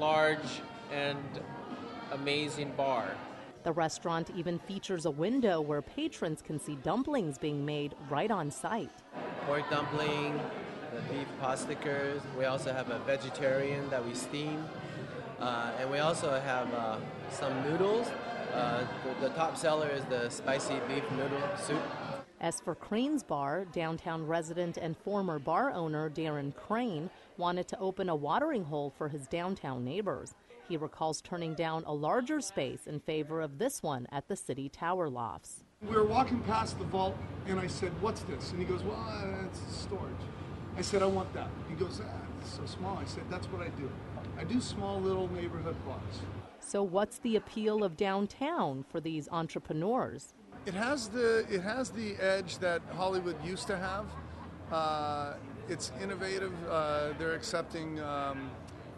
large and amazing bar. The restaurant even features a window where patrons can see dumplings being made right on site. Pork dumpling, the beef pot stickers. We also have a vegetarian that we steam. Uh, and we also have uh, some noodles. Uh, the, the top seller is the spicy beef noodle soup. As for Crane's Bar, downtown resident and former bar owner Darren Crane wanted to open a watering hole for his downtown neighbors. He recalls turning down a larger space in favor of this one at the city tower lofts. We were walking past the vault, and I said, What's this? And he goes, Well, uh, it's storage. I said, I want that. He goes, ah, It's so small. I said, That's what I do. I do small little neighborhood bars. So, what's the appeal of downtown for these entrepreneurs? It has the it has the edge that Hollywood used to have. Uh, it's innovative. Uh, they're accepting um,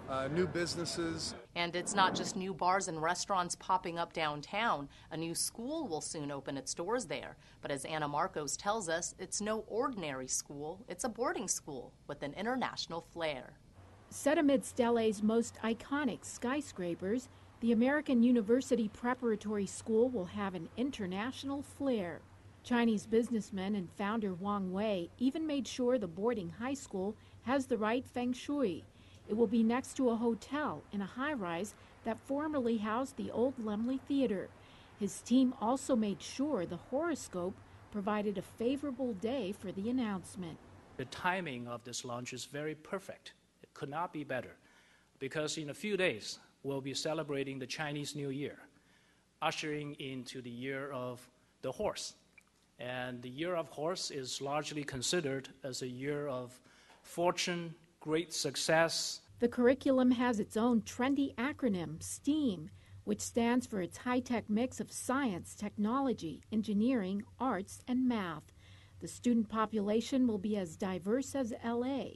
uh, new businesses. And it's not just new bars and restaurants popping up downtown. A new school will soon open its doors there. But as Anna Marcos tells us, it's no ordinary school, it's a boarding school with an international flair. Set amidst LA's most iconic skyscrapers, the American University Preparatory School will have an international flair. Chinese businessman and founder Wang Wei even made sure the boarding high school has the right feng shui. It will be next to a hotel in a high rise that formerly housed the old Laemmle Theater. His team also made sure the horoscope provided a favorable day for the announcement. The timing of this launch is very perfect. It could not be better because in a few days we'll be celebrating the Chinese New Year, ushering into the year of the horse. And the year of horse is largely considered as a year of fortune, great success. The curriculum has its own trendy acronym, STEAM, which stands for its high tech mix of science, technology, engineering, arts, and math. The student population will be as diverse as LA,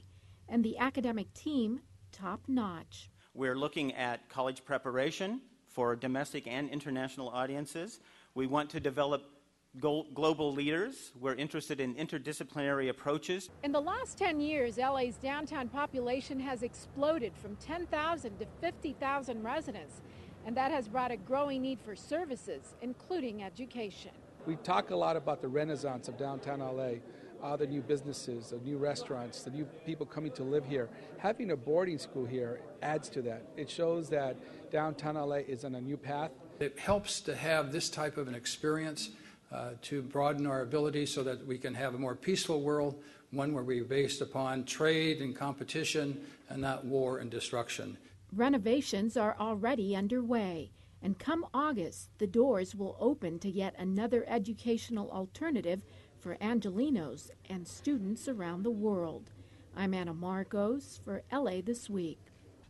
and the academic team top notch. We're looking at college preparation for domestic and international audiences. We want to develop global leaders. We're interested in interdisciplinary approaches. In the last 10 years, LA's downtown population has exploded from 10,000 to 50,000 residents, and that has brought a growing need for services, including education. We talk a lot about the renaissance of downtown LA, all the new businesses, the new restaurants, the new people coming to live here. Having a boarding school here adds to that. It shows that downtown LA is on a new path. It helps to have this type of an experience uh, Uh, to broaden our ability so that we can have a more peaceful world, one where we're based upon trade and competition and not war and destruction. Renovations are already underway, and come August, the doors will open to yet another educational alternative for Angelinos and students around the world. I'm Anna Marcos for LA This Week.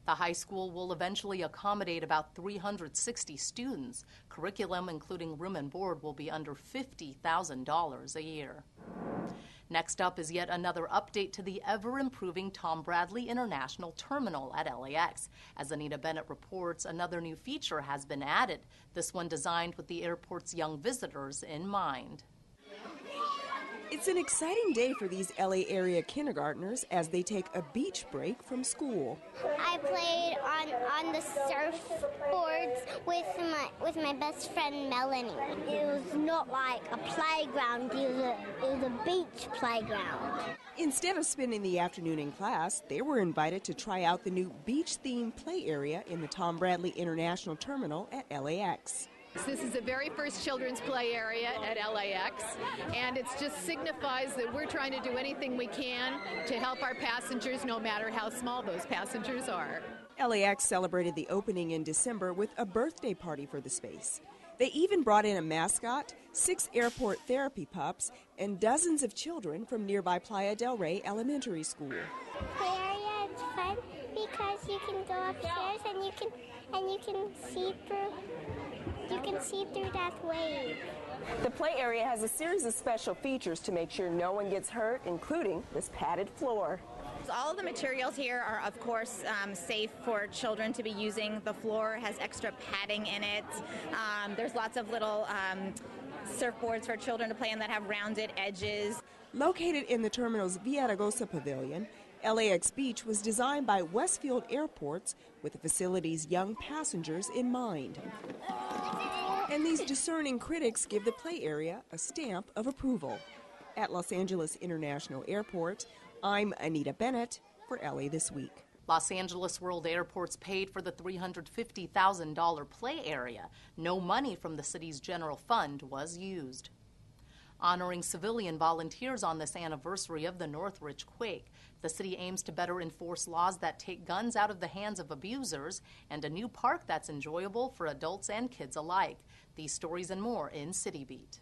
The high school will eventually accommodate about 360 students. Curriculum, including room and board, will be under $50,000 a year. Next up is yet another update to the ever improving Tom Bradley International Terminal at LAX. As Anita Bennett reports, another new feature has been added, this one designed with the airport's young visitors in mind. It's an exciting day for these LA area kindergartners as they take a beach break from school. I played on on the surfboards with my with my best friend Melanie. It was not like a playground; it was a, it was a beach playground. Instead of spending the afternoon in class, they were invited to try out the new beach-themed play area in the Tom Bradley International Terminal at LAX. This is the very first children's play area at LAX, and it just signifies that we're trying to do anything we can to help our passengers, no matter how small those passengers are. LAX celebrated the opening in December with a birthday party for the space. They even brought in a mascot, six airport therapy pups, and dozens of children from nearby Playa del Rey Elementary School. Play area is fun because you can go upstairs and you can and you can see through you can see through that wave. The play area has a series of special features to make sure no one gets hurt, including this padded floor. All of the materials here are, of course, um, safe for children to be using. The floor has extra padding in it. Um, there's lots of little um, surfboards for children to play on that have rounded edges. Located in the terminal's Villaraigosa Pavilion, LAX Beach was designed by Westfield Airports with the facility's young passengers in mind. And these discerning critics give the play area a stamp of approval. At Los Angeles International Airport, I'm Anita Bennett for LA This Week. Los Angeles World Airports paid for the $350,000 play area. No money from the city's general fund was used. Honoring civilian volunteers on this anniversary of the Northridge quake, the city aims to better enforce laws that take guns out of the hands of abusers and a new park that's enjoyable for adults and kids alike. These stories and more in City Beat.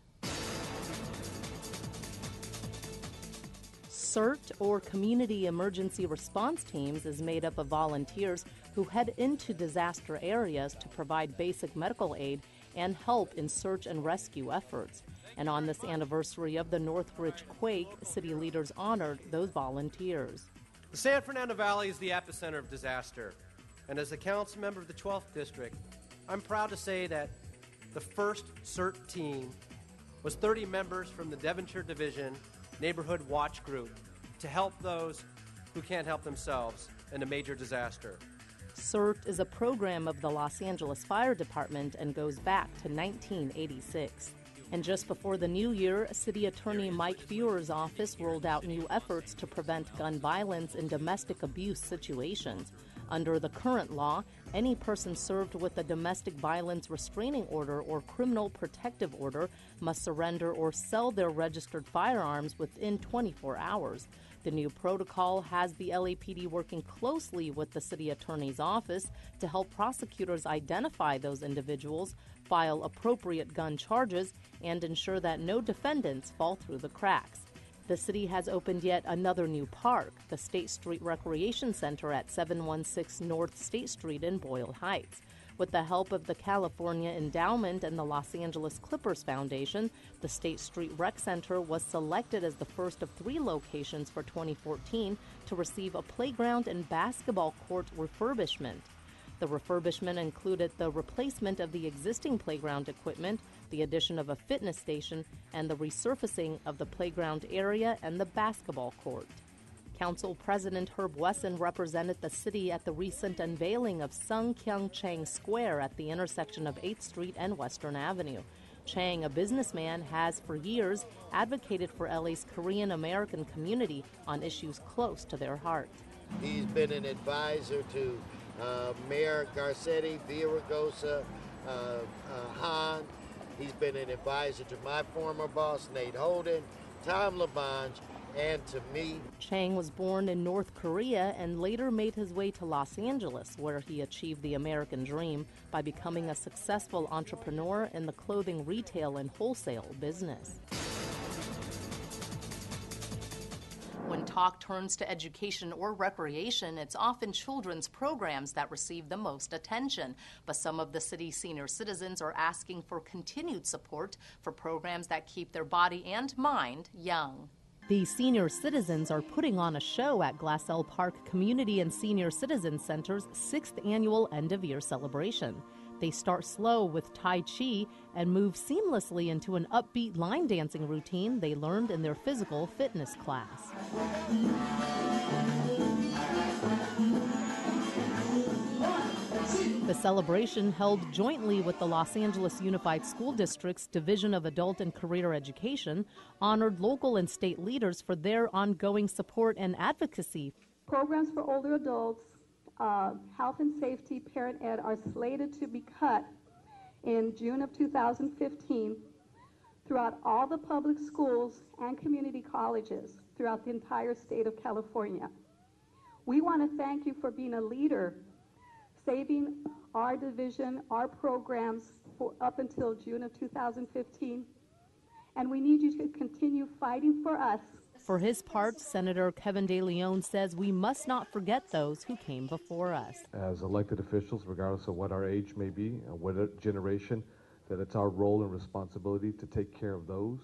CERT, or Community Emergency Response Teams, is made up of volunteers who head into disaster areas to provide basic medical aid and help in search and rescue efforts. And on this anniversary of the Northridge quake, city leaders honored those volunteers. The San Fernando Valley is the epicenter of disaster. And as a council member of the 12th District, I'm proud to say that the first CERT team was 30 members from the Devonshire Division Neighborhood Watch Group to help those who can't help themselves in a major disaster. CERT is a program of the Los Angeles Fire Department and goes back to 1986. And just before the new year, City Attorney Mike Feuer's office rolled out new efforts to prevent gun violence in domestic abuse situations. Under the current law, any person served with a domestic violence restraining order or criminal protective order must surrender or sell their registered firearms within 24 hours. The new protocol has the LAPD working closely with the city attorney's office to help prosecutors identify those individuals, file appropriate gun charges, and ensure that no defendants fall through the cracks. The city has opened yet another new park, the State Street Recreation Center at 716 North State Street in Boyle Heights. With the help of the California Endowment and the Los Angeles Clippers Foundation, the State Street Rec Center was selected as the first of three locations for 2014 to receive a playground and basketball court refurbishment. The refurbishment included the replacement of the existing playground equipment, the addition of a fitness station, and the resurfacing of the playground area and the basketball court. Council President Herb Wesson represented the city at the recent unveiling of Sung Kyung Chang Square at the intersection of 8th Street and Western Avenue. Chang, a businessman, has for years advocated for LA's Korean American community on issues close to their heart. He's been an advisor to Mayor Garcetti, Villaraigosa, uh, uh, Hahn. He's been an advisor to my former boss, Nate Holden, Tom LaBonge, and to me. Chang was born in North Korea and later made his way to Los Angeles, where he achieved the American dream by becoming a successful entrepreneur in the clothing retail and wholesale business. When talk turns to education or recreation, it's often children's programs that receive the most attention. But some of the city's senior citizens are asking for continued support for programs that keep their body and mind young. The senior citizens are putting on a show at Glassell Park Community and Senior Citizen Center's sixth annual end of year celebration. They start slow with Tai Chi and move seamlessly into an upbeat line dancing routine they learned in their physical fitness class. The celebration, held jointly with the Los Angeles Unified School District's Division of Adult and Career Education, honored local and state leaders for their ongoing support and advocacy. Programs for older adults uh, health and safety, parent ed are slated to be cut in June of 2015 throughout all the public schools and community colleges throughout the entire state of California. We want to thank you for being a leader, saving our division, our programs for up until June of 2015. And we need you to continue fighting for us for his part, Senator Kevin De Leon says we must not forget those who came before us. As elected officials, regardless of what our age may be, and what generation, that it's our role and responsibility to take care of those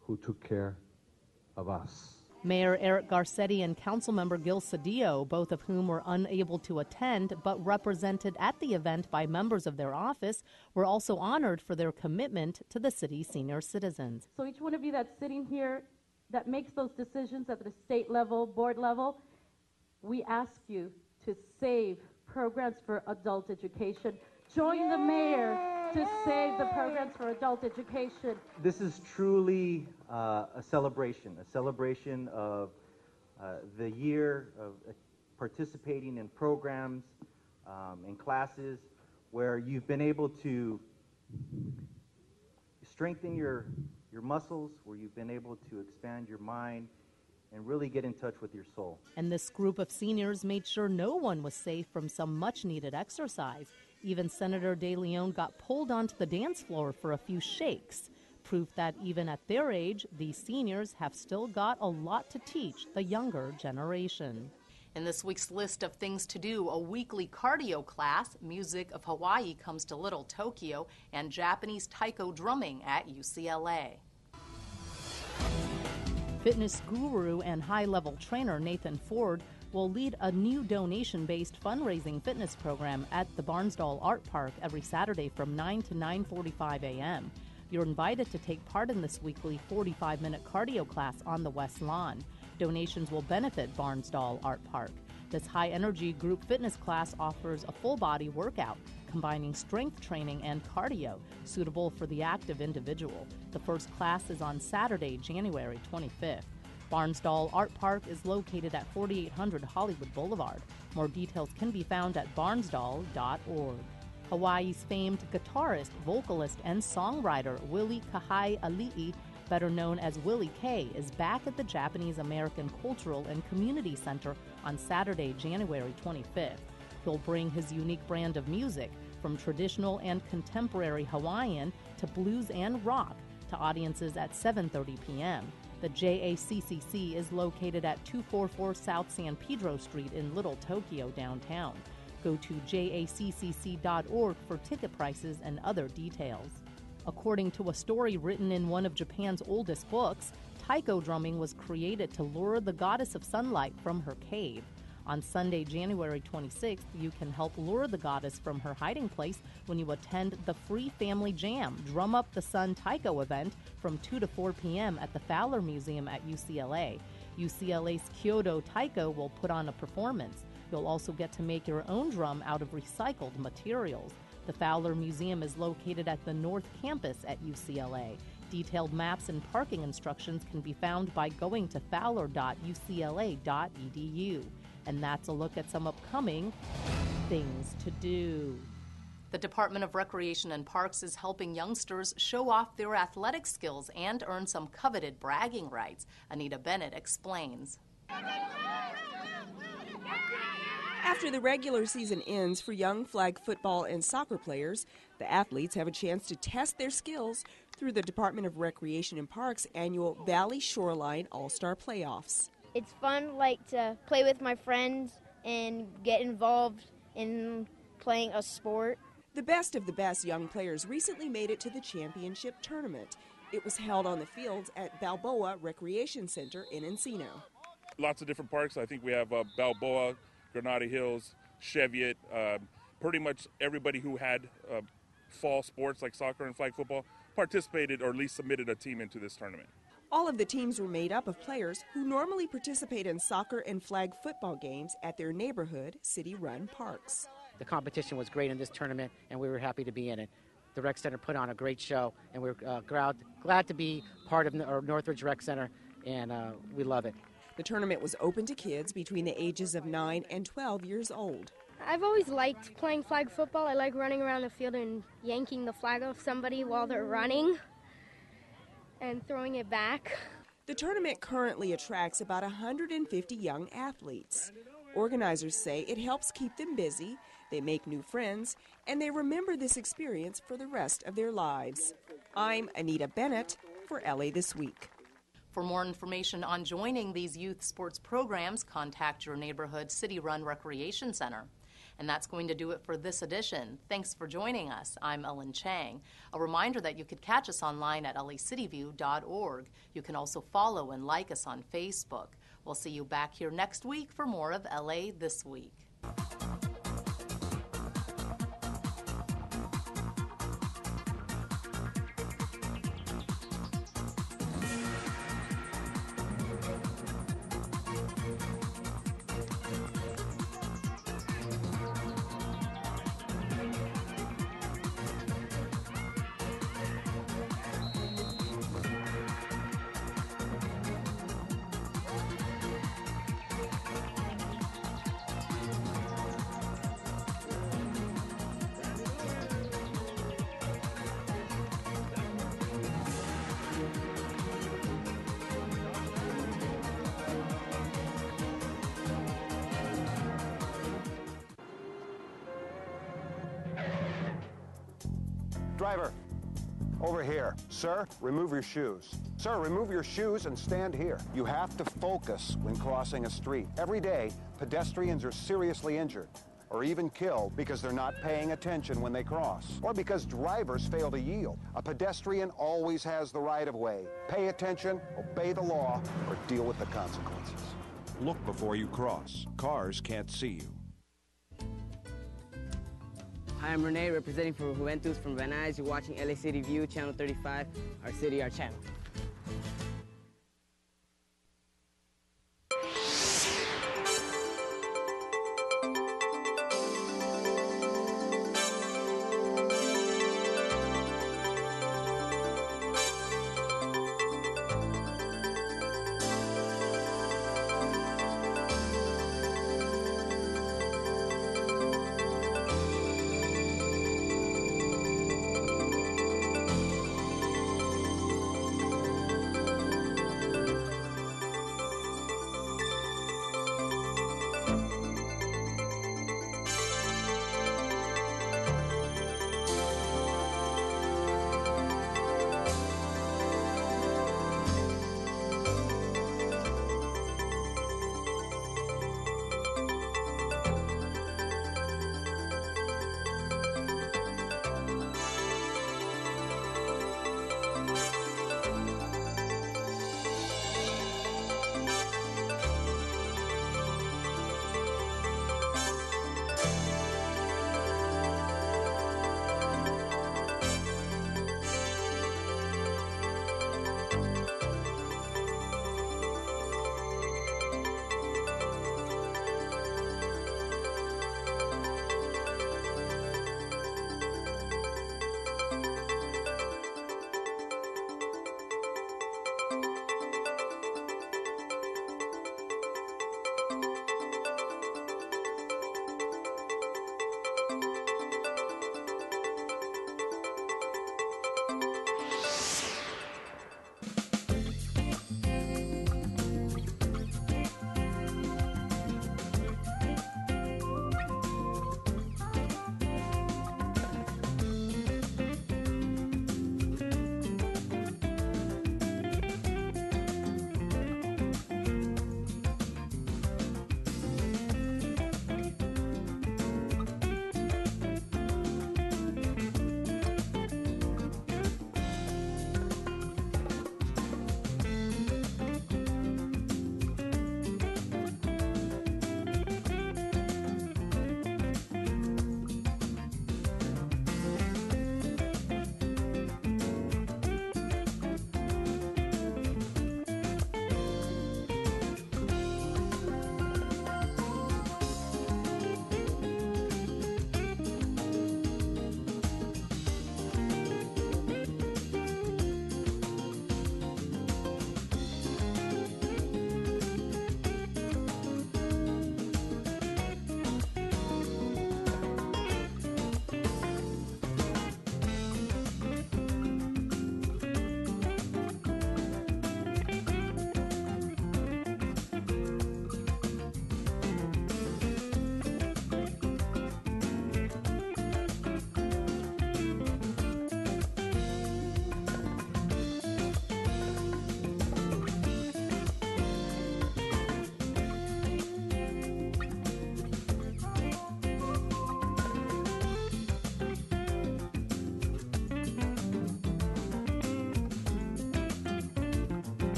who took care of us. Mayor Eric Garcetti and Councilmember Gil Cedillo, both of whom were unable to attend but represented at the event by members of their office, were also honored for their commitment to the city's senior citizens. So each one of you that's sitting here that makes those decisions at the state level, board level, we ask you to save programs for adult education. Join the mayor to save the programs for adult education. This is truly uh, a celebration, a celebration of uh, the year of uh, participating in programs, um, in classes, where you've been able to strengthen your, your muscles, where you've been able to expand your mind, and really get in touch with your soul. And this group of seniors made sure no one was safe from some much needed exercise. Even Senator De Leon got pulled onto the dance floor for a few shakes. Proof that even at their age, these seniors have still got a lot to teach the younger generation. In this week's list of things to do, a weekly cardio class, Music of Hawaii comes to Little Tokyo, and Japanese taiko drumming at UCLA. Fitness guru and high level trainer Nathan Ford will lead a new donation based fundraising fitness program at the Barnsdall Art Park every Saturday from 9 to 9:45 a.m. You're invited to take part in this weekly 45 minute cardio class on the West Lawn. Donations will benefit Barnsdall Art Park. This high energy group fitness class offers a full body workout combining strength training and cardio, suitable for the active individual. The first class is on Saturday, January 25th. Barnsdall Art Park is located at 4800 Hollywood Boulevard. More details can be found at barnsdall.org. Hawaii's famed guitarist, vocalist, and songwriter Willie Kahai Ali'i, better known as Willie K, is back at the Japanese American Cultural and Community Center on Saturday, January 25th. He'll bring his unique brand of music, from traditional and contemporary Hawaiian to blues and rock, to audiences at 7:30 p.m. The JACCC is located at 244 South San Pedro Street in Little Tokyo downtown. Go to jaccc.org for ticket prices and other details. According to a story written in one of Japan's oldest books, taiko drumming was created to lure the goddess of sunlight from her cave. On Sunday, January 26th, you can help lure the goddess from her hiding place when you attend the free Family Jam Drum Up the Sun Taiko event from 2 to 4 p.m. at the Fowler Museum at UCLA. UCLA's Kyodo Taiko will put on a performance. You'll also get to make your own drum out of recycled materials. The Fowler Museum is located at the North Campus at UCLA. Detailed maps and parking instructions can be found by going to fowler.ucla.edu. And that's a look at some upcoming things to do. The Department of Recreation and Parks is helping youngsters show off their athletic skills and earn some coveted bragging rights. Anita Bennett explains. After the regular season ends for young flag football and soccer players, the athletes have a chance to test their skills through the Department of Recreation and Parks annual Valley Shoreline All Star Playoffs. It's fun, like to play with my friends and get involved in playing a sport. The best of the best young players recently made it to the championship tournament. It was held on the fields at Balboa Recreation Center in Encino. Lots of different parks. I think we have uh, Balboa, Granada Hills, Cheviot. Uh, pretty much everybody who had uh, fall sports like soccer and flag football participated or at least submitted a team into this tournament. All of the teams were made up of players who normally participate in soccer and flag football games at their neighborhood city run parks. The competition was great in this tournament, and we were happy to be in it. The Rec Center put on a great show, and we're uh, glad, glad to be part of Northridge Rec Center, and uh, we love it. The tournament was open to kids between the ages of 9 and 12 years old. I've always liked playing flag football. I like running around the field and yanking the flag off somebody while they're running and throwing it back. The tournament currently attracts about 150 young athletes. Organizers say it helps keep them busy, they make new friends, and they remember this experience for the rest of their lives. I'm Anita Bennett for LA This Week. For more information on joining these youth sports programs, contact your neighborhood city run recreation center. And that's going to do it for this edition. Thanks for joining us. I'm Ellen Chang. A reminder that you could catch us online at lacityview.org. You can also follow and like us on Facebook. We'll see you back here next week for more of LA This Week. Sir, remove your shoes. Sir, remove your shoes and stand here. You have to focus when crossing a street. Every day, pedestrians are seriously injured or even killed because they're not paying attention when they cross, or because drivers fail to yield. A pedestrian always has the right of way. Pay attention, obey the law, or deal with the consequences. Look before you cross. Cars can't see you. Hi, I'm Renee, representing for Juventus from Van Nuys. You're watching LA City View, Channel 35, our city, our channel.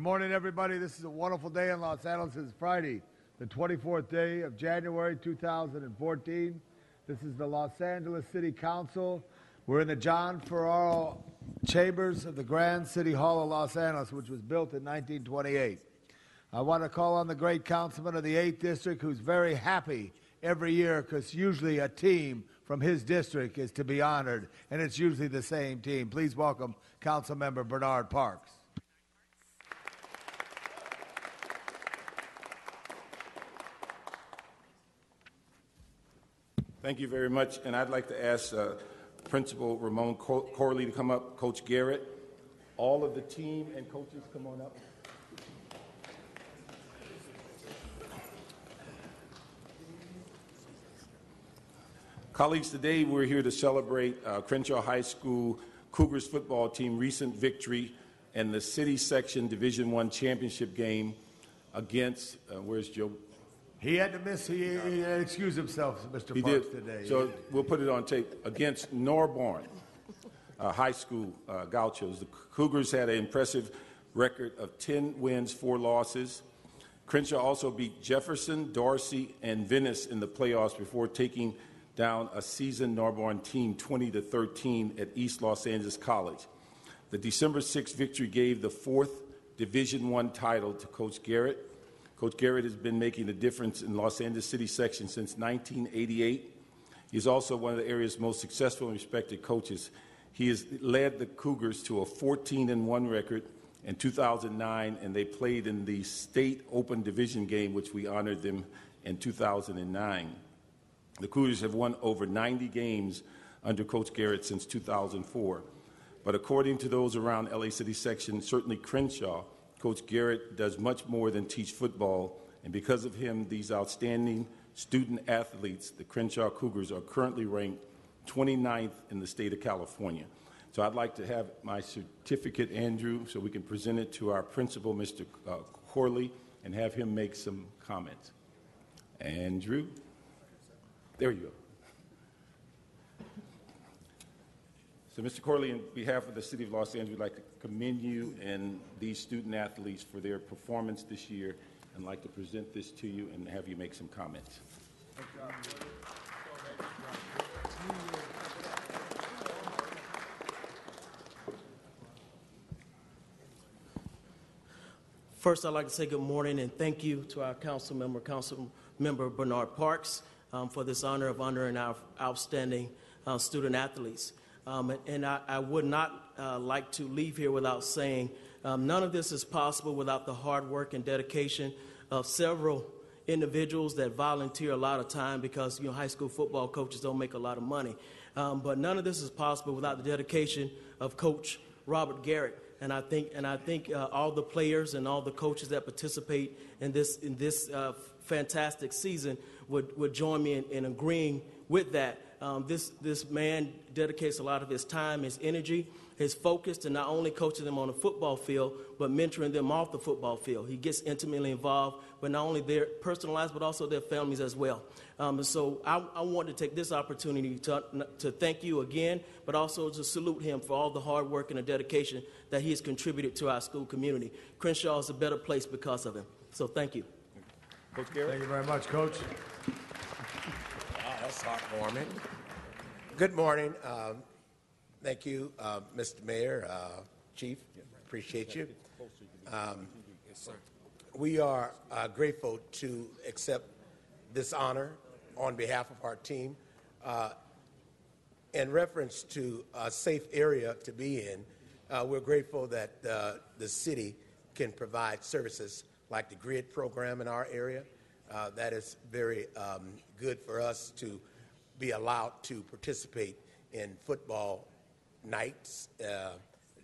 Good morning, everybody. This is a wonderful day in Los Angeles. It's Friday, the 24th day of January 2014. This is the Los Angeles City Council. We're in the John Ferraro Chambers of the Grand City Hall of Los Angeles, which was built in 1928. I want to call on the great councilman of the 8th District who's very happy every year because usually a team from his district is to be honored, and it's usually the same team. Please welcome Council Member Bernard Parks. Thank you very much, and I'd like to ask uh, Principal Ramon Corley to come up, Coach Garrett, all of the team and coaches come on up. Colleagues, today we're here to celebrate uh, Crenshaw High School Cougars football team recent victory in the City Section Division One championship game against, uh, where's Joe? He had to miss, he, he had excused himself, Mr. He Parks, did. today. So we'll put it on tape against Narbonne uh, High School uh, Gauchos. The Cougars had an impressive record of 10 wins, four losses. Crenshaw also beat Jefferson, Dorsey, and Venice in the playoffs before taking down a seasoned Narbonne team 20 to 13 at East Los Angeles College. The December 6th victory gave the fourth Division One title to Coach Garrett Coach Garrett has been making a difference in Los Angeles City section since 1988. He's also one of the area's most successful and respected coaches. He has led the Cougars to a 14 and 1 record in 2009, and they played in the state open division game, which we honored them in 2009. The Cougars have won over 90 games under Coach Garrett since 2004. But according to those around LA City section, certainly Crenshaw, Coach Garrett does much more than teach football, and because of him, these outstanding student athletes, the Crenshaw Cougars, are currently ranked 29th in the state of California. So I'd like to have my certificate, Andrew, so we can present it to our principal, Mr. Uh, Corley, and have him make some comments. Andrew? There you go. So, Mr. Corley, on behalf of the City of Los Angeles, we'd like to commend you and these student athletes for their performance this year and like to present this to you and have you make some comments. First, I'd like to say good morning and thank you to our council member, Council Member Bernard Parks, um, for this honor of honoring our outstanding uh, student athletes. Um, and I, I, would not uh, like to leave here without saying um, none of this is possible without the hard work and dedication of several individuals that volunteer a lot of time because you know high school football coaches don't make a lot of money. Um, but none of this is possible without the dedication of Coach Robert Garrett. And I think, and I think uh, all the players and all the coaches that participate in this in this uh, fantastic season would, would join me in, in agreeing with that. Um, this, this man dedicates a lot of his time, his energy, his focus to not only coaching them on the football field, but mentoring them off the football field. He gets intimately involved with not only their personal lives, but also their families as well. Um, and so I, I want to take this opportunity to, to thank you again, but also to salute him for all the hard work and the dedication that he has contributed to our school community. Crenshaw is a better place because of him. So thank you. Coach Garrett. Thank you very much, Coach. Heartwarming. Good morning. Um, thank you, uh, Mr. Mayor, uh, Chief. Appreciate you. Um, we are uh, grateful to accept this honor on behalf of our team. Uh, in reference to a safe area to be in, uh, we're grateful that uh, the city can provide services like the GRYD program in our area. That is very um, good for us to be allowed to participate in football nights, uh,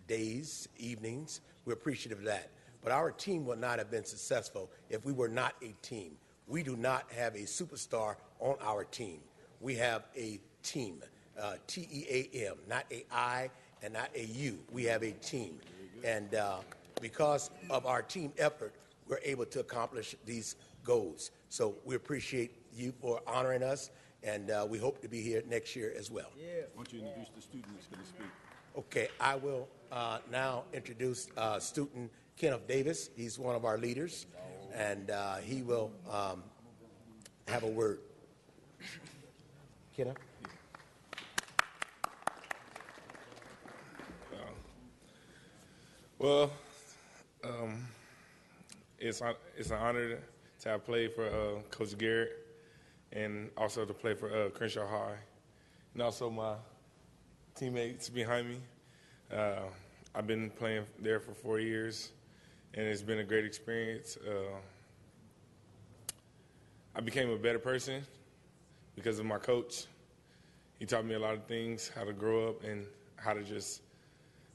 days, evenings. We're appreciative of that. But our team would not have been successful if we were not a team. We do not have a superstar on our team. We have a team, uh, T E A M, not a I and not a U. We have a team. And uh, because of our team effort, we're able to accomplish these goals. So we appreciate you for honoring us, and uh, we hope to be here next year as well. Yeah. Why don't you introduce the student that's going to speak? Okay, I will uh, now introduce uh, student Kenneth Davis. He's one of our leaders, and uh, he will um, have a word. Kenneth? Well, um, it's it's an honor to have played for uh, Coach Garrett, and also to play for uh, Crenshaw High, and also my teammates behind me. Uh, I've been playing there for four years, and it's been a great experience. Uh, I became a better person because of my coach. He taught me a lot of things, how to grow up and how to just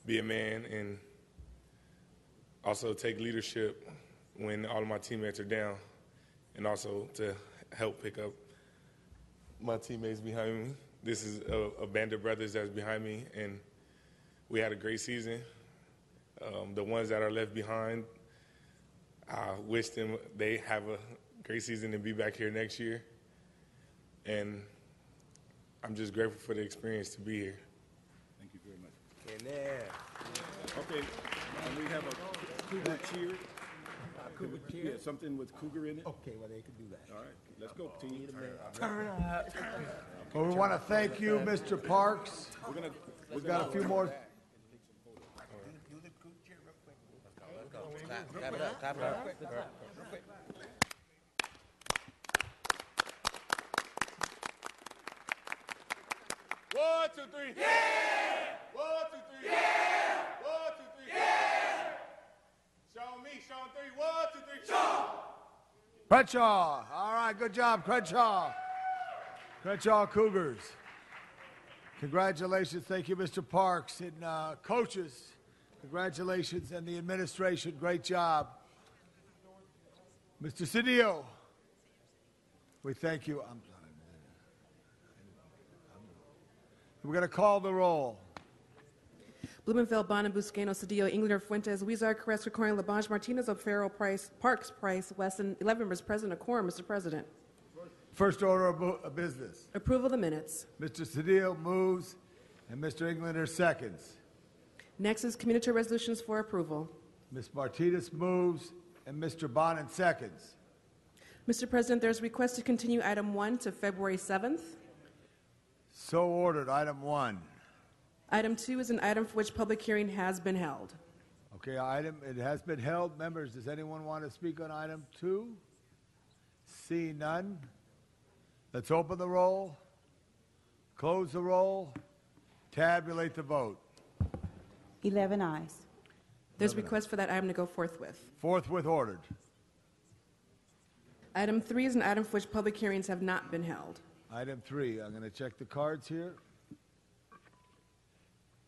be a man and also take leadership when all of my teammates are down and also to help pick up my teammates behind me. This is a, a band of brothers that's behind me, and we had a great season. Um, the ones that are left behind, I wish them they have a great season and be back here next year. And I'm just grateful for the experience to be here. Thank you very much. Kenneth. Okay, uh, we have a Cougar cheer. Cougar cheer? Yeah, something with Cougar in it. Okay, well, they can do that. All right, let's go, team. Turn up. Well, we want to thank you, Mr. Parks. We're gonna. We've got a few more. Clap it up, clap it up. One, two, three. Yeah! One, two, three. Yeah! One, two, three. Yeah! Show me, Sean three. One, two, three. Sean! Crenshaw. All right, good job, Crenshaw. Crenshaw Cougars. Congratulations. Thank you, Mr. Parks. And uh, coaches, congratulations. And the administration, great job. Mr. Cedillo, we thank you. I'm. We're going to call the roll. Blumenfeld, Bonin, Buscaino, Cedillo, Englander, Fuentes, Huizar, Koretz, Corin, LaBonge, Martinez, O'Farrell, Price, Parks, Price, Wesson, 11 members present, a quorum, Mr. President. First order of business. Approval of the minutes. Mr. Cedillo moves, and Mr. Englander seconds. Next is community resolutions for approval. Ms. Martinez moves, and Mr. Bonin seconds. Mr. President, there's a request to continue item 1 to February 7th. So ordered. Item one. Item 2 is an item for which public hearing has been held. Okay, item, it has been held. Members, does anyone want to speak on item two? See none. Let's open the roll, close the roll, tabulate the vote. 11 ayes. There's a request for that item to go forthwith. Forthwith ordered. Item 3 is an item for which public hearings have not been held. Item three, I'm going to check the cards here.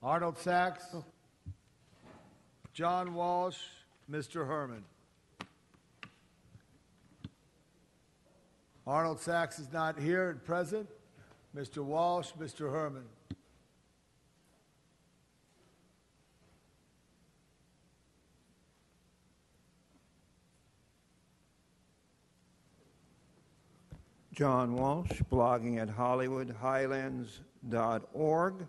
Arnold Sachs, oh. John Walsh, Mr. Herman. Arnold Sachs is not here at present. Mr. Walsh, Mr. Herman. John Walsh, blogging at HollywoodHighlands.org.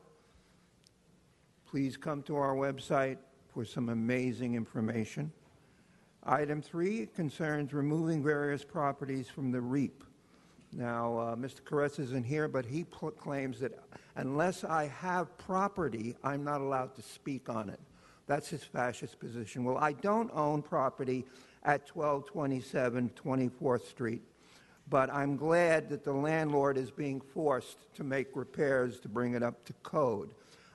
Please come to our website for some amazing information. Item three concerns removing various properties from the REAP. Now, uh, Mr. Koretz isn't here, but he pl- claims that unless I have property, I'm not allowed to speak on it. That's his fascist position. Well, I don't own property at 1227 24th Street but I'm glad that the landlord is being forced to make repairs to bring it up to code.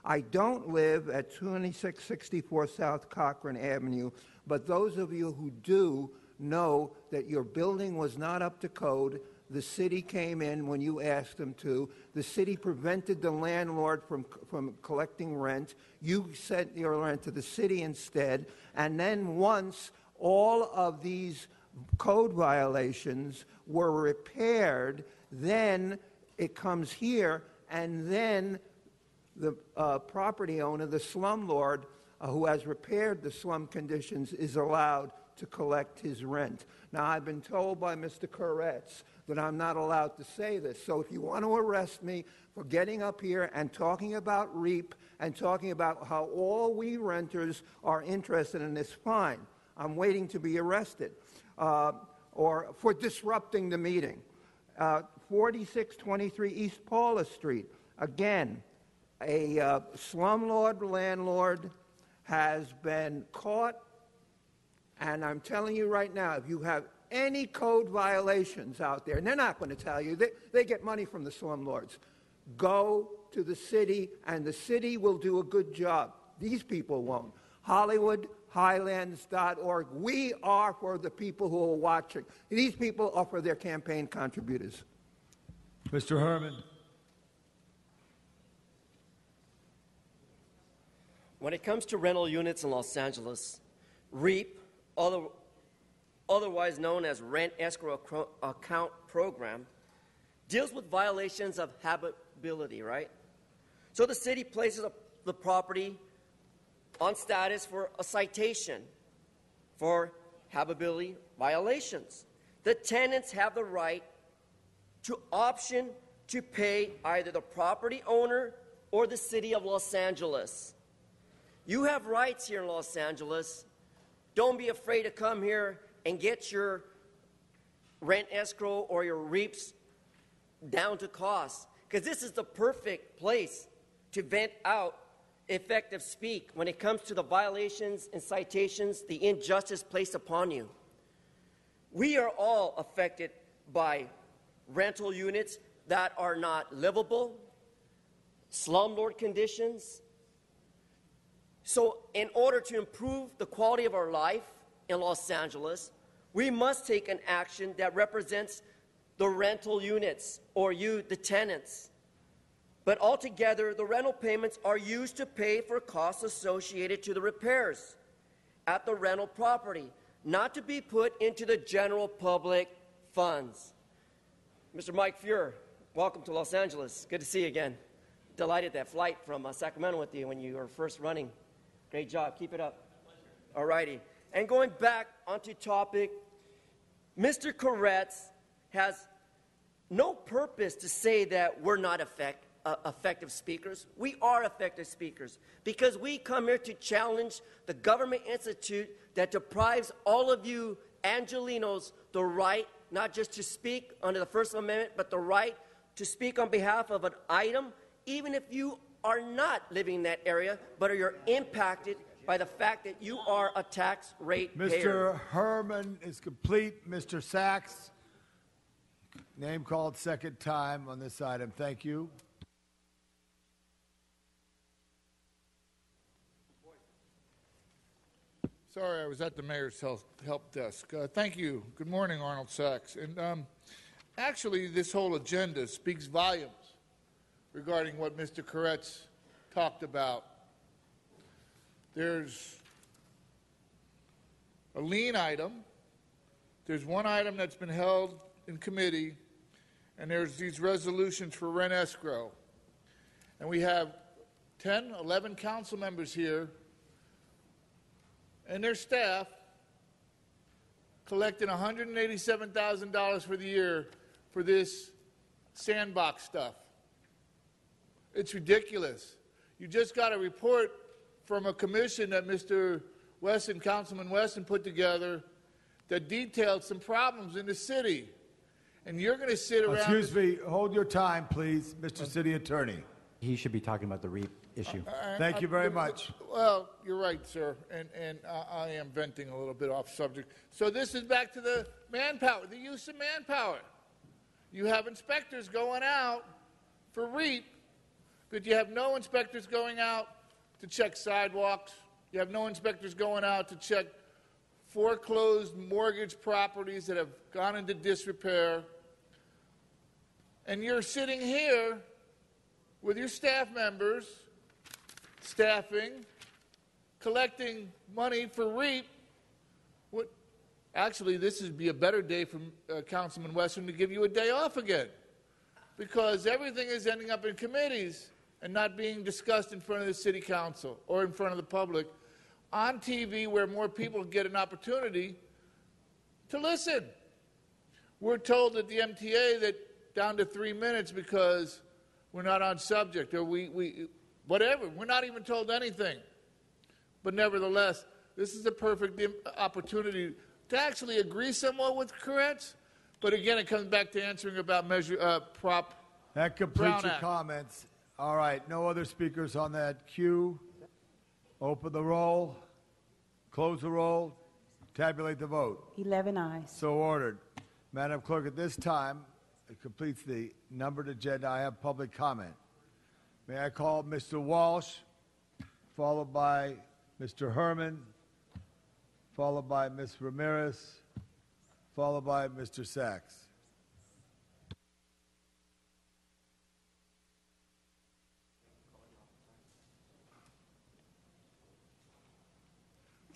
I don't live at 2664 South Cochran Avenue, but those of you who do know that your building was not up to code. The city came in when you asked them to. The city prevented the landlord from, from collecting rent. You sent your rent to the city instead. And then once all of these code violations were repaired, then it comes here, and then the uh, property owner, the slumlord, uh, who has repaired the slum conditions, is allowed to collect his rent. Now, I've been told by Mr. Koretz that I'm not allowed to say this. So if you want to arrest me for getting up here and talking about REAP and talking about how all we renters are interested in this fine. I'm waiting to be arrested uh, or for disrupting the meeting. Uh, 4623 East Paula Street. Again, a uh, slumlord landlord has been caught, and I'm telling you right now, if you have any code violations out there, and they're not going to tell you, they, they get money from the slumlords. Go to the city, and the city will do a good job. These people won't. HollywoodHighlands.org. We are for the people who are watching. These people are for their campaign contributors. Mr. Herman. When it comes to rental units in Los Angeles, REAP, other, otherwise known as Rent Escrow Account Program, deals with violations of habitability, right? So the city places a, the property on status for a citation for habitability violations. The tenants have the right to option to pay either the property owner or the city of Los Angeles. You have rights here in Los Angeles. Don't be afraid to come here and get your rent escrow or your REAPs down to cost because this is the perfect place to vent out effective speak when it comes to the violations and citations, the injustice placed upon you. We are all affected by rental units that are not livable, slumlord conditions. So, in order to improve the quality of our life in Los Angeles, we must take an action that represents the rental units or you, the tenants. But altogether, the rental payments are used to pay for costs associated to the repairs at the rental property, not to be put into the general public funds. Mr. Mike Feuer, welcome to Los Angeles. Good to see you again. Delighted that flight from uh, Sacramento with you when you were first running. Great job. Keep it up. All righty. And going back onto topic, Mr. Koretz has no purpose to say that we're not effect, uh, effective speakers. We are effective speakers because we come here to challenge the government institute that deprives all of you Angelinos the right not just to speak under the First Amendment, but the right to speak on behalf of an item, even if you are not living in that area, but are you're impacted by the fact that you are a tax rate Mr. payer. Herman is complete. Mr. Sachs, name called second time on this item. Thank you. Sorry, I was at the mayor's help, help desk. Uh, thank you. Good morning, Arnold Sachs. And um, actually, this whole agenda speaks volumes regarding what Mr. Koretz talked about. There's a lien item, there's one item that's been held in committee, and there's these resolutions for rent escrow. And we have 10, 11 council members here and their staff collecting $187,000 for the year for this sandbox stuff. It's ridiculous. You just got a report from a commission that Mr. Wesson, Councilman Wesson, put together that detailed some problems in the city. And you're going to sit around. Excuse me. Hold your time, please, Mr. City Attorney. He should be talking about the REAP issue. Uh, uh, Thank you very uh, much. Well, you're right, sir, and, and I, I am venting a little bit off subject. So this is back to the manpower, the use of manpower. You have inspectors going out for REAP, but you have no inspectors going out to check sidewalks. You have no inspectors going out to check foreclosed mortgage properties that have gone into disrepair. And you're sitting here with your staff members, staffing, collecting money for REAP. What, actually, this would be a better day for uh, Councilman Wesson to give you a day off again, because everything is ending up in committees and not being discussed in front of the city council or in front of the public on TV, where more people get an opportunity to listen. We're told at the MTA that down to three minutes because we're not on subject, or we, we whatever. We're not even told anything. But nevertheless, this is a perfect opportunity to actually agree somewhat with Koretz. But again, it comes back to answering about measure uh, prop. That completes Brown your Act. comments. All right, no other speakers on that queue. Open the roll, close the roll, tabulate the vote. 11 eyes. So ordered. Madam Clerk, at this time, it completes the numbered agenda. I have public comment. May I call Mr. Walsh, followed by Mr. Herman, followed by Ms. Ramirez, followed by Mr. Sachs.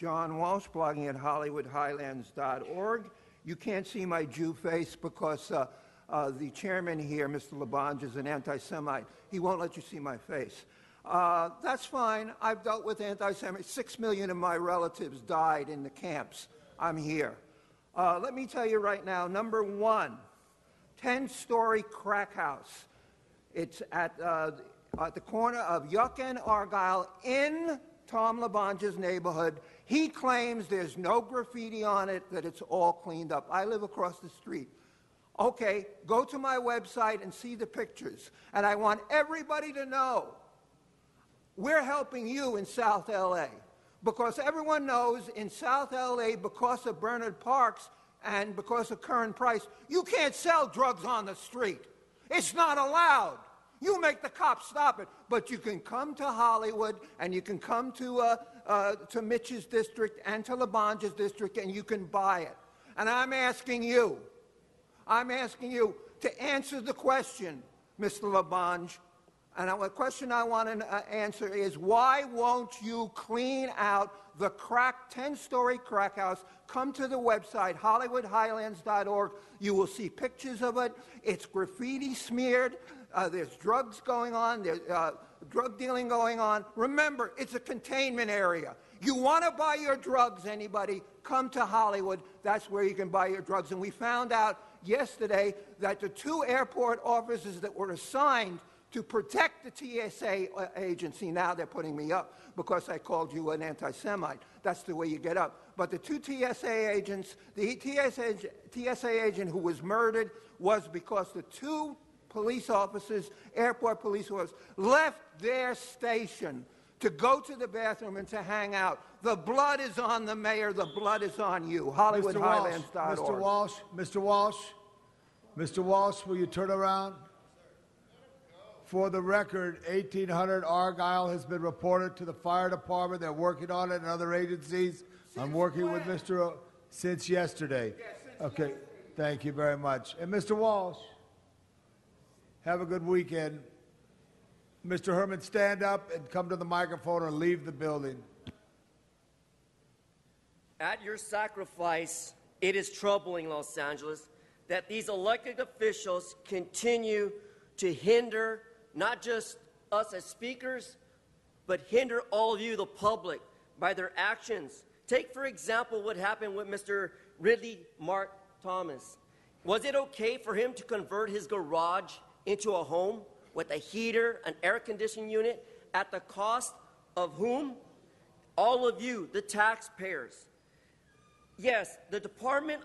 John Walsh, blogging at HollywoodHighlands.org. You can't see my Jew face because uh, uh, the chairman here, Mr. LaBonge, is an anti Semite. He won't let you see my face. Uh, that's fine. I've dealt with anti Semites. Six million of my relatives died in the camps. I'm here. Uh, let me tell you right now number one, 10 story crack house. It's at, uh, at the corner of Yucca and Argyle in Tom LaBonge's neighborhood. He claims there's no graffiti on it, that it's all cleaned up. I live across the street. Okay, go to my website and see the pictures. And I want everybody to know we're helping you in South LA because everyone knows in South LA, because of Bernard Parks and because of Curren Price, you can't sell drugs on the street. It's not allowed. You make the cops stop it, but you can come to Hollywood and you can come to, uh, uh, to Mitch's district and to LaBonge's district and you can buy it. And I'm asking you, I'm asking you to answer the question, Mr. LaBonge. And the question I want to uh, answer is why won't you clean out the crack 10-story crack house? Come to the website hollywoodhighlands.org. You will see pictures of it. It's graffiti smeared. Uh, there's drugs going on. There's uh, drug dealing going on. Remember, it's a containment area. You want to buy your drugs, anybody? Come to Hollywood. That's where you can buy your drugs. And we found out yesterday that the two airport officers that were assigned to protect the TSA uh, agency. Now they're putting me up because I called you an anti Semite. That's the way you get up. But the two TSA agents, the TSA, TSA agent who was murdered was because the two police officers, airport police officers, left their station to go to the bathroom and to hang out. The blood is on the mayor, the blood is on you. Mr. Walsh, HollywoodHighlands.org. Mr. Walsh, Mr. Walsh, Mr. Walsh, will you turn around? For the record, 1800 Argyle has been reported to the fire department. They're working on it and other agencies. I'm working with Mr. O- since yesterday. Okay, thank you very much. And Mr. Walsh, have a good weekend. Mr. Herman, stand up and come to the microphone or leave the building. At your sacrifice, it is troubling, Los Angeles, that these elected officials continue to hinder not just us as speakers, but hinder all of you, the public, by their actions. Take, for example, what happened with Mr. Ridley Mark Thomas. Was it okay for him to convert his garage into a home with a heater, an air conditioning unit, at the cost of whom? All of you, the taxpayers. Yes, the department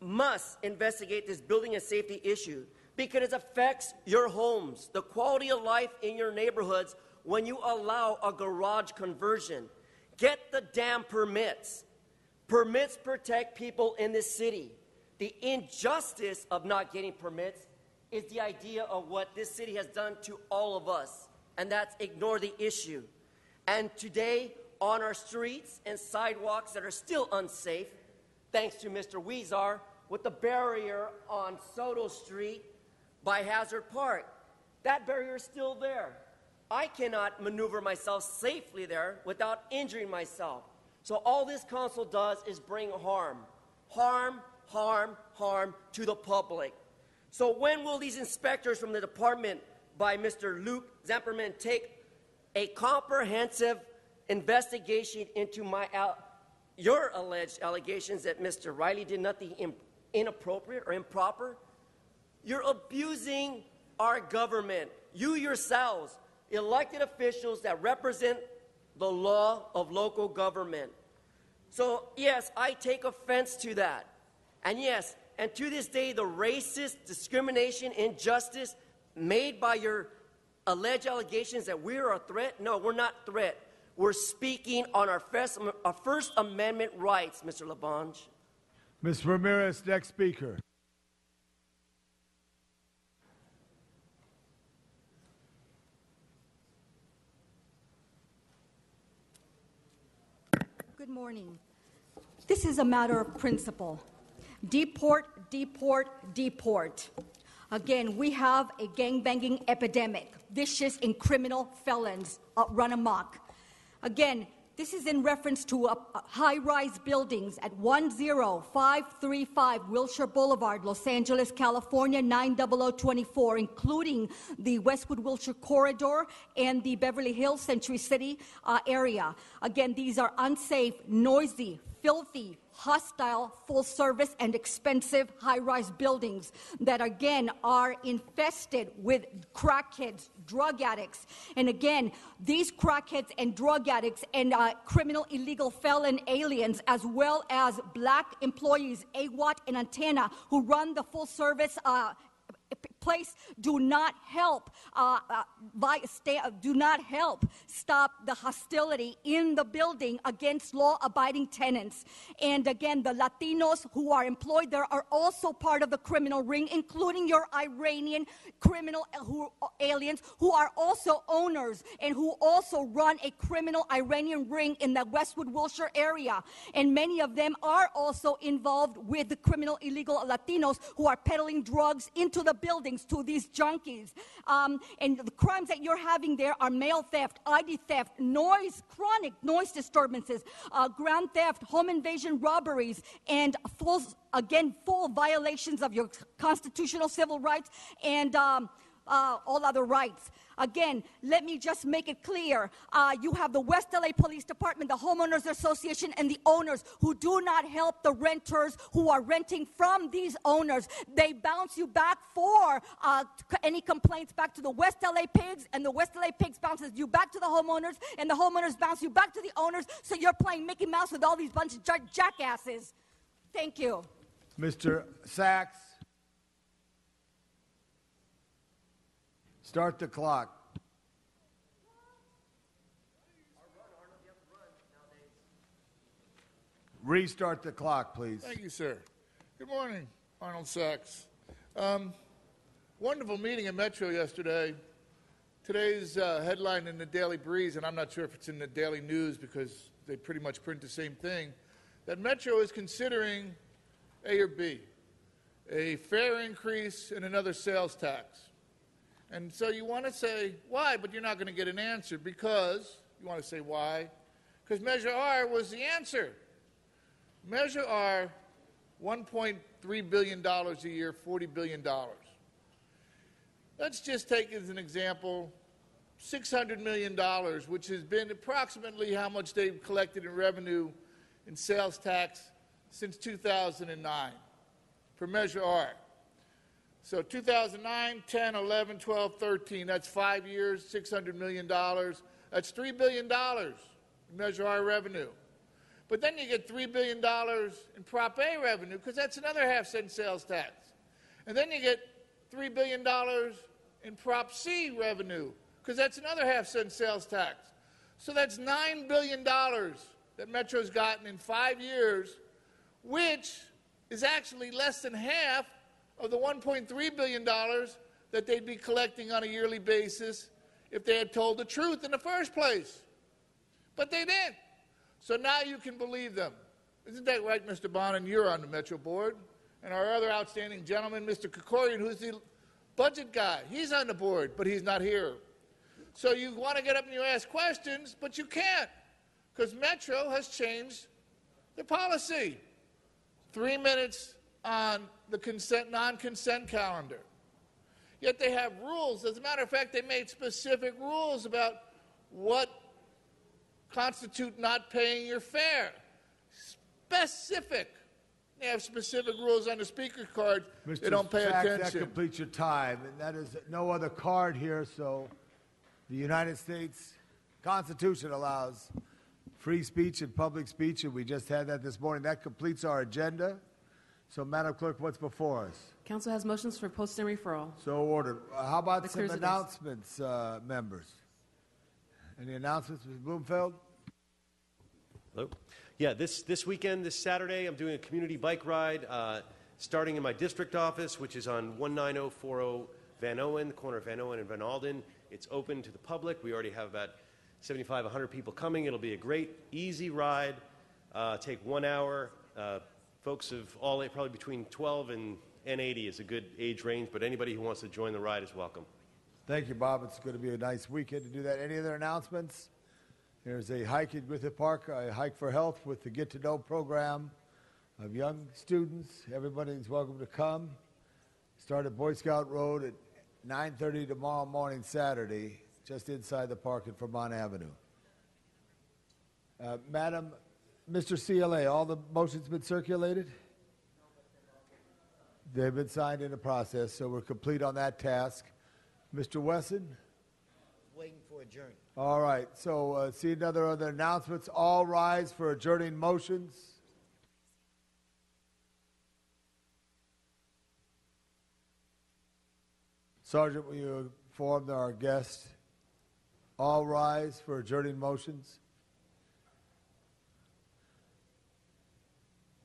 must investigate this building and safety issue because it affects your homes, the quality of life in your neighborhoods when you allow a garage conversion. Get the damn permits. Permits protect people in this city. The injustice of not getting permits is the idea of what this city has done to all of us, and that's ignore the issue. And today, on our streets and sidewalks that are still unsafe, thanks to Mr. Huizar, with the barrier on Soto Street by Hazard Park. That barrier is still there. I cannot maneuver myself safely there without injuring myself. So all this council does is bring harm. Harm, harm, harm to the public. So when will these inspectors from the department by Mr. Luke Zamperini take a comprehensive investigation into my your alleged allegations that Mr. Riley did nothing inappropriate or improper? You're abusing our government. You yourselves, elected officials that represent the law of local government. So, yes, I take offense to that. And yes, and to this day, the racist discrimination, injustice made by your alleged allegations that we're a threat, no, we're not a threat. We're speaking on our First, our first Amendment rights, Mr. LaBonge. Ms. Ramirez, next speaker. Good morning. This is a matter of principle. Deport, deport, deport. Again, we have a gangbanging epidemic, vicious and criminal felons uh, run amok. Again, this is in reference to uh, high rise buildings at 10535 Wilshire Boulevard, Los Angeles, California 90024, including the Westwood Wilshire Corridor and the Beverly Hills Century City uh, area. Again, these are unsafe, noisy, filthy, hostile, full service, and expensive high rise buildings that again are infested with crackheads, drug addicts. And again, these crackheads and drug addicts and uh, criminal illegal felon aliens, as well as black employees, AWAT and Antenna, who run the full service uh, place do not help uh, uh, do not help stop the hostility in the building against law-abiding tenants. And again the latinos who are employed there are also part of the criminal ring including your iranian criminal uh, who, uh, aliens who are also owners and who also run a criminal iranian ring in the westwood wilshire area. And many of them are also involved with the criminal illegal latinos who are peddling drugs into the to these junkies. Um, and the crimes that you're having there are mail theft, ID theft, noise, chronic noise disturbances, uh, ground theft, home invasion robberies, and full, again, full violations of your constitutional civil rights and um, uh, all other rights. Again, let me just make it clear. Uh, you have the West LA Police Department, the Homeowners Association, and the owners who do not help the renters who are renting from these owners. They bounce you back for uh, any complaints back to the West LA Pigs, and the West LA Pigs bounces you back to the homeowners, and the homeowners bounce you back to the owners. So you're playing Mickey Mouse with all these bunch of jackasses. Thank you. Mr. Sachs. Start the clock. Restart the clock, please. Thank you, sir. Good morning, Arnold Sachs. Um, wonderful meeting at Metro yesterday. Today's uh, headline in the Daily Breeze, and I'm not sure if it's in the Daily News because they pretty much print the same thing, that Metro is considering A or B, a fare increase and another sales tax. And so you want to say why, but you're not going to get an answer because you want to say why? Because Measure R was the answer. Measure R, $1.3 billion a year, $40 billion. Let's just take as an example $600 million, which has been approximately how much they've collected in revenue in sales tax since 2009 for Measure R. So 2009, 10, 11, 12, 13, that's five years, $600 million. That's $3 billion Measure our revenue. But then you get $3 billion in Prop A revenue, because that's another half cent sales tax. And then you get $3 billion in Prop C revenue, because that's another half cent sales tax. So that's $9 billion that Metro's gotten in five years, which is actually less than half of the $1.3 billion that they'd be collecting on a yearly basis if they had told the truth in the first place. But they didn't. So now you can believe them. Isn't that right, Mr. Bonin? You're on the Metro Board. And our other outstanding gentleman, Mr. Krekorian, who's the budget guy, he's on the board, but he's not here. So you want to get up and you ask questions, but you can't because Metro has changed the policy. Three minutes on the consent, non-consent calendar. Yet they have rules. As a matter of fact, they made specific rules about what constitute not paying your fare. Specific. They have specific rules on the speaker card. Mr. They don't pay Sachs, attention. That completes your time, and that is no other card here, so The United States Constitution allows free speech and public speech, and we just had that this morning. That completes our agenda. So, Madam Clerk, what's before us? Council has motions for post and referral. So ordered. Uh, how about That some clears the announcements, uh, members? Any announcements, Ms. Blumenfeld? Hello. Yeah, this, this weekend, this Saturday, I'm doing a community bike ride, uh, starting in my district office, which is on 19040 Vanowen, the corner of Vanowen and Vanalden. It's open to the public. We already have about 75, 100 people coming. It'll be a great, easy ride. Uh, take one hour. Uh, folks of all, probably between 12 and, and 80 is a good age range, but anybody who wants to join the ride is welcome. Thank you, Bob. It's going to be a nice weekend to do that. Any other announcements? There's a hike at Griffith Park, a hike for health with the Get to Know program of young students. Everybody's welcome to come. Start at Boy Scout Road at 9:30 tomorrow morning, Saturday, just inside the park at Vermont Avenue. Uh, Madam, Mr. CLA, all the motions been circulated? They've been signed in the process, so we're complete on that task. Mr. Wesson? Waiting for adjournment. All right, so uh, see another other announcements. All rise for adjourning motions. Sergeant, will you inform our guest? All rise for adjourning motions.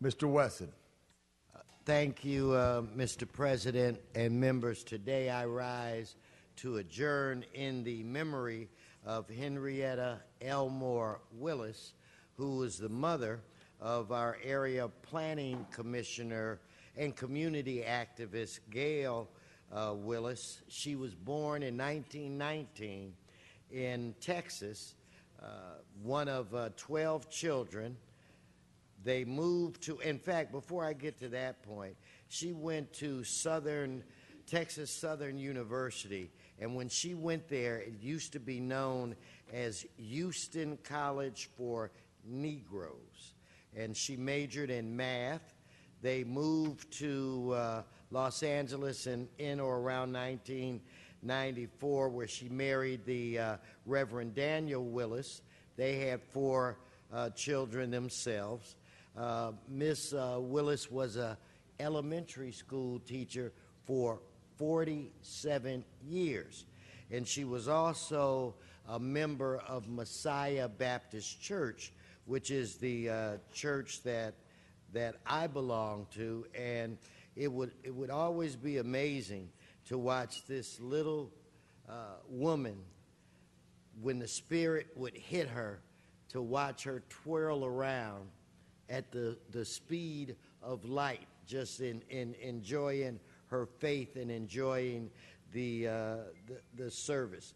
Mr. Wesson. Thank you, uh, Mr. President and members. Today I rise to adjourn in the memory of Henrietta Elmore Willis, who was the mother of our area planning commissioner and community activist Gail uh, Willis. She was born in 1919 in Texas, uh, one of uh, 12 children. They moved to, in fact, before I get to that point, she went to Southern, Texas Southern University. And when she went there, it used to be known as Houston College for Negroes. And she majored in math. They moved to uh, Los Angeles in, in or around 1994, where she married the uh, Reverend Daniel Willis. They had four uh, children themselves. Uh, Miss uh, Willis was a elementary school teacher for 47 years, and she was also a member of Messiah Baptist Church, which is the uh, church that that I belong to, and it would it would always be amazing to watch this little uh, woman when the spirit would hit her to watch her twirl around at the, the speed of light, just in, in enjoying her faith and enjoying the, uh, the, the service.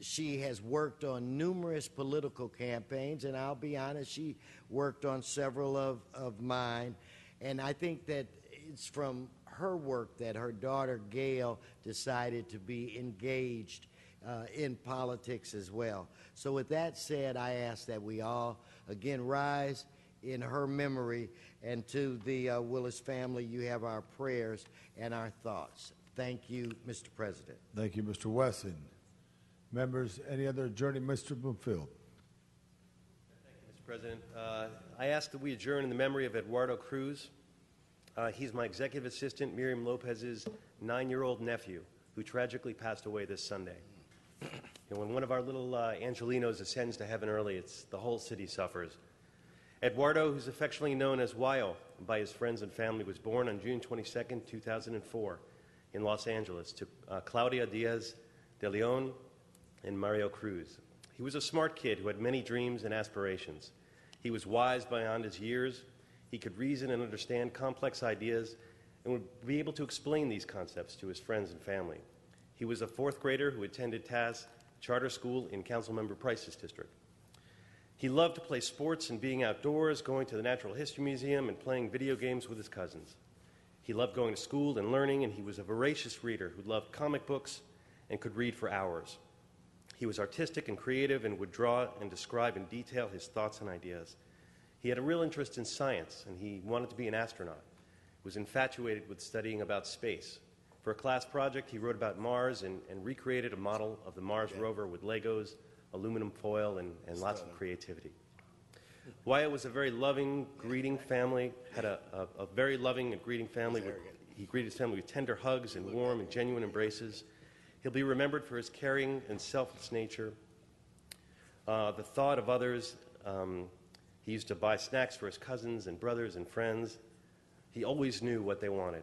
She has worked on numerous political campaigns, and I'll be honest, she worked on several of, of mine. And I think that it's from her work that her daughter Gail decided to be engaged uh, in politics as well. So, with that said, I ask that we all again rise in her memory, and to the uh, Willis family, you have our prayers and our thoughts. Thank you, Mr. President. Thank you, Mr. Wesson. Members, any other adjourning? Mr. Blumenfeld. Mr. President, uh, I ask that we adjourn in the memory of Eduardo Cruz. Uh, he's my executive assistant, Miriam Lopez's nine year old nephew, who tragically passed away this Sunday. And when one of our little uh, Angelinos ascends to heaven early, it's the whole city suffers. Eduardo, who's affectionately known as Wayo by his friends and family, was born on June 22, 2004, in Los Angeles to uh, Claudia Diaz de Leon and Mario Cruz. He was a smart kid who had many dreams and aspirations. He was wise beyond his years. He could reason and understand complex ideas and would be able to explain these concepts to his friends and family. He was a fourth grader who attended Taz Charter School in Councilmember Price's district. He loved to play sports and being outdoors, going to the Natural History Museum, and playing video games with his cousins. He loved going to school and learning, and he was a voracious reader who loved comic books and could read for hours. He was artistic and creative and would draw and describe in detail his thoughts and ideas. He had a real interest in science, and he wanted to be an astronaut. He was infatuated with studying about space. For a class project, he wrote about Mars and, and recreated a model of the Mars rover with Legos, aluminum foil, and, and lots of creativity. Wyatt was a very loving, greeting family, had a, a, a very loving and greeting family. With, he greeted his family with tender hugs and warm and genuine embraces. He'll be remembered for his caring and selfless nature, uh, the thought of others. Um, he used to buy snacks for his cousins and brothers and friends. He always knew what they wanted.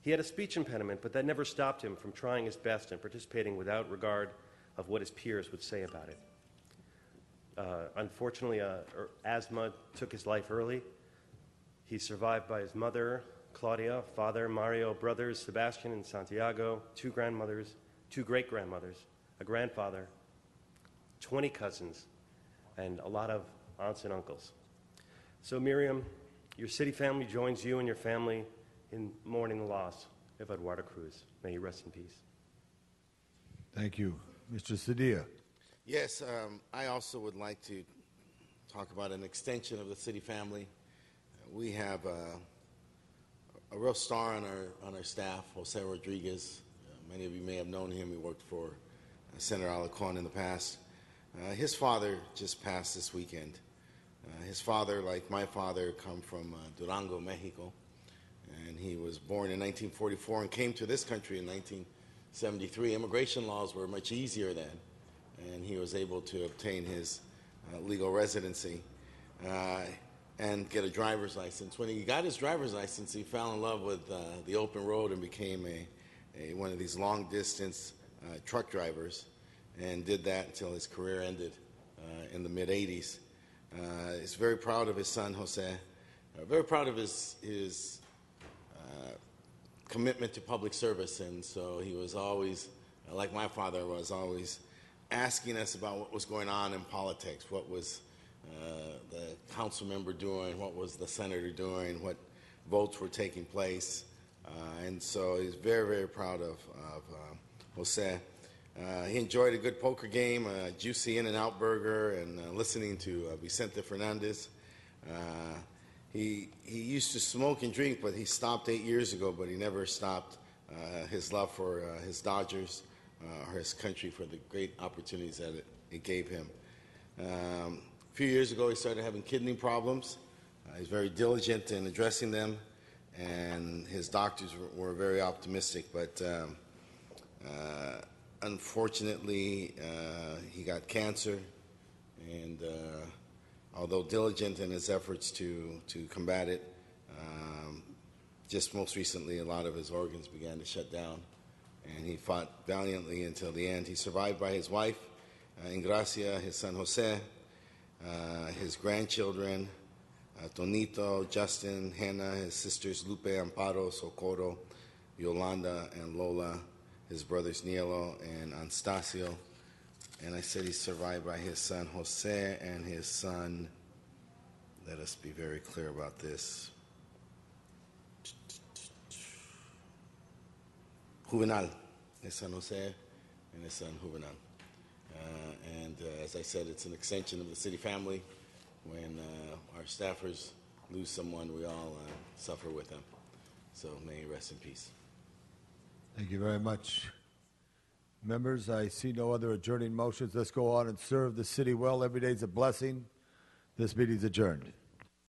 He had a speech impediment, but that never stopped him from trying his best and participating without regard of what his peers would say about it. Uh, unfortunately, uh, er, asthma took his life early. He's survived by his mother, Claudia, father, Mario, brothers, Sebastian and Santiago, two grandmothers, two great grandmothers, a grandfather, 20 cousins, and a lot of aunts and uncles. So, Miriam, your city family joins you and your family in mourning the loss of Eduardo Cruz. May you rest in peace. Thank you. Mr. Cedillo. Yes, um, I also would like to talk about an extension of the city family. Uh, we have uh, a real star on our on our staff, Jose Rodriguez. Uh, many of you may have known him. He worked for uh, Senator Alarcon in the past. Uh, his father just passed this weekend. Uh, his father, like my father, come from Durango, Mexico, and he was born in 1944 and came to this country in 1973. Immigration laws were much easier then and he was able to obtain his uh, legal residency uh, and get a driver's license. When he got his driver's license, he fell in love with uh, the open road and became a, a one of these long distance uh, truck drivers and did that until his career ended uh, in the mid 80s. Uh, he's very proud of his son, Jose. very proud of his, his commitment to public service, and so he was always, like my father was, always asking us about what was going on in politics. What was uh, the council member doing? What was the senator doing? What votes were taking place? Uh, and so he's very, very proud of, of uh, Jose. Uh, he enjoyed a good poker game, a juicy In-N-Out burger, and uh, listening to uh, Vicente Fernandez. He, he used to smoke and drink, but he stopped eight years ago, but he never stopped his love for his Dodgers uh, his country for the great opportunities that it, it gave him. Um, a few years ago, he started having kidney problems. Uh, he's very diligent in addressing them, and his doctors were, were very optimistic. But um, uh, unfortunately, uh, he got cancer, and uh, although diligent in his efforts to, to combat it, um, just most recently, a lot of his organs began to shut down and he fought valiantly until the end. He survived by his wife, uh, Ingracia, his son Jose, uh, his grandchildren, uh, Tonito, Justin, Hannah, his sisters Lupe, Amparo, Socorro, Yolanda, and Lola, his brothers Nielo and Anastasio. And I said he's survived by his son Jose and his son, let us be very clear about this, Juvenal, his son Jose, and his son Juvenal. Uh, and uh, as I said, it's an extension of the city family. When uh, our staffers lose someone, we all uh, suffer with them. So may he rest in peace. Thank you very much. Members, I see no other adjourning motions. Let's go on and serve the city well. Every day is a blessing. This meeting is adjourned.